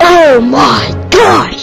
Oh my god!